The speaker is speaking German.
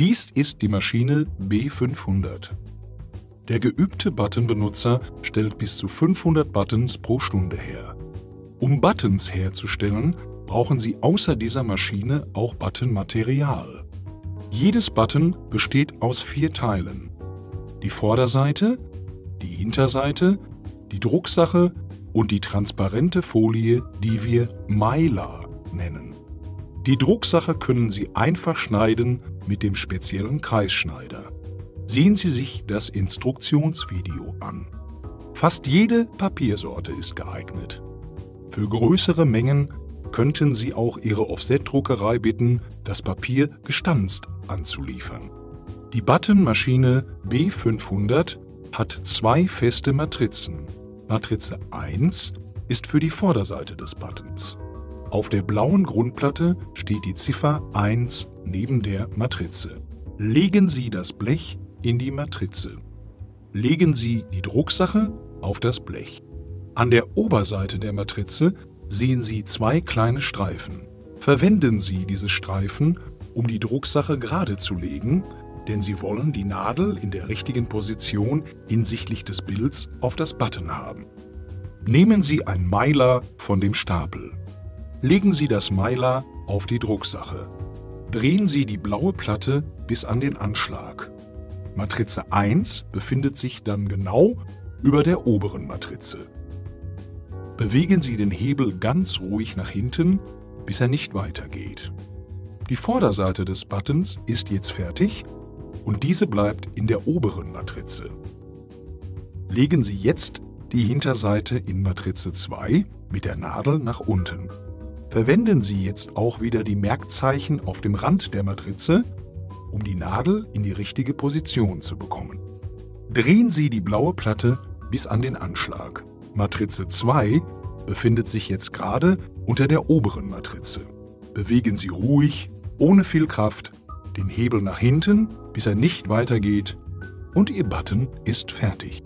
Dies ist die Maschine B500. Der geübte Buttonbenutzer stellt bis zu 500 Buttons pro Stunde her. Um Buttons herzustellen, brauchen Sie außer dieser Maschine auch Buttonmaterial. Jedes Button besteht aus vier Teilen. Die Vorderseite, die Hinterseite, die Drucksache und die transparente Folie, die wir Mylar nennen. Die Drucksache können Sie einfach schneiden mit dem speziellen Kreisschneider. Sehen Sie sich das Instruktionsvideo an. Fast jede Papiersorte ist geeignet. Für größere Mengen könnten Sie auch Ihre Offset-Druckerei bitten, das Papier gestanzt anzuliefern. Die Buttonmaschine B500 hat zwei feste Matrizen. Matrize 1 ist für die Vorderseite des Buttons. Auf der blauen Grundplatte steht die Ziffer 1 neben der Matrize. Legen Sie das Blech in die Matrize. Legen Sie die Drucksache auf das Blech. An der Oberseite der Matrize sehen Sie zwei kleine Streifen. Verwenden Sie diese Streifen, um die Drucksache gerade zu legen, denn Sie wollen die Nadel in der richtigen Position hinsichtlich des Bilds auf das Button haben. Nehmen Sie ein Meiler von dem Stapel. Legen Sie das Meiler auf die Drucksache. Drehen Sie die blaue Platte bis an den Anschlag. Matrize 1 befindet sich dann genau über der oberen Matrize. Bewegen Sie den Hebel ganz ruhig nach hinten, bis er nicht weitergeht. Die Vorderseite des Buttons ist jetzt fertig und diese bleibt in der oberen Matrize. Legen Sie jetzt die Hinterseite in Matrize 2 mit der Nadel nach unten. Verwenden Sie jetzt auch wieder die Merkzeichen auf dem Rand der Matrize, um die Nadel in die richtige Position zu bekommen. Drehen Sie die blaue Platte bis an den Anschlag. Matrize 2 befindet sich jetzt gerade unter der oberen Matrize. Bewegen Sie ruhig, ohne viel Kraft, den Hebel nach hinten, bis er nicht weitergeht und Ihr Button ist fertig.